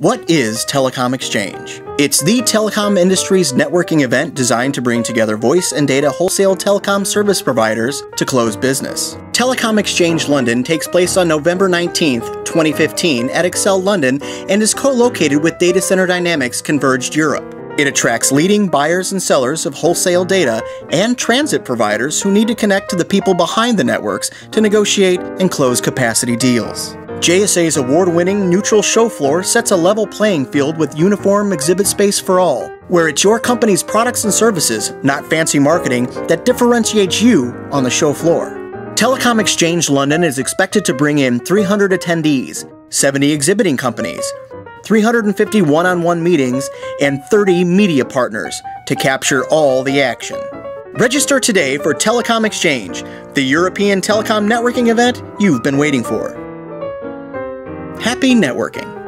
What is Telecom Exchange? It's the telecom industry's networking event designed to bring together voice and data wholesale telecom service providers to close business. Telecom Exchange London takes place on November 19th, 2015 at Excel London and is co-located with Data Center Dynamics Converged Europe. It attracts leading buyers and sellers of wholesale data and transit providers who need to connect to the people behind the networks to negotiate and close capacity deals. JSA's award winning neutral show floor sets a level playing field with uniform exhibit space for all, where it's your company's products and services, not fancy marketing, that differentiates you on the show floor. Telecom Exchange London is expected to bring in 300 attendees, 70 exhibiting companies, 350 one on one meetings, and 30 media partners to capture all the action. Register today for Telecom Exchange, the European telecom networking event you've been waiting for. Happy networking!